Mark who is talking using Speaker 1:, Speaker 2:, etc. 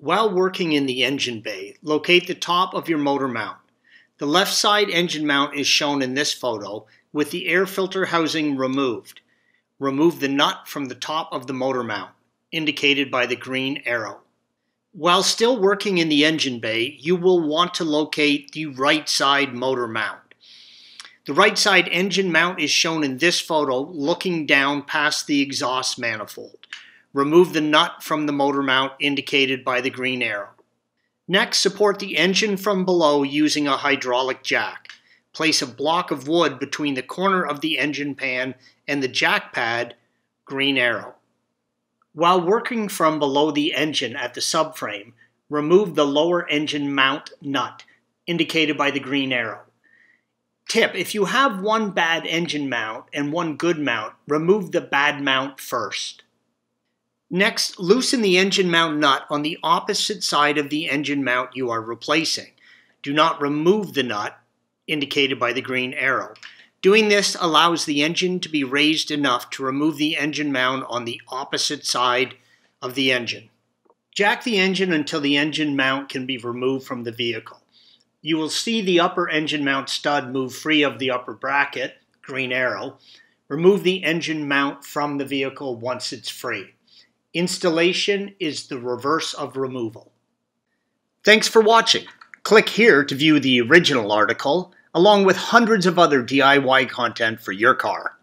Speaker 1: While working in the engine bay, locate the top of your motor mount. The left side engine mount is shown in this photo with the air filter housing removed. Remove the nut from the top of the motor mount, indicated by the green arrow. While still working in the engine bay, you will want to locate the right side motor mount. The right side engine mount is shown in this photo looking down past the exhaust manifold. Remove the nut from the motor mount indicated by the green arrow. Next, support the engine from below using a hydraulic jack. Place a block of wood between the corner of the engine pan and the jack pad, green arrow. While working from below the engine at the subframe, remove the lower engine mount nut, indicated by the green arrow. Tip, if you have one bad engine mount and one good mount, remove the bad mount first. Next, loosen the engine mount nut on the opposite side of the engine mount you are replacing. Do not remove the nut, indicated by the green arrow. Doing this allows the engine to be raised enough to remove the engine mount on the opposite side of the engine. Jack the engine until the engine mount can be removed from the vehicle. You will see the upper engine mount stud move free of the upper bracket, green arrow. Remove the engine mount from the vehicle once it's free. Installation is the reverse of removal. Thanks for watching. Click here to view the original article, along with hundreds of other DIY content for your car.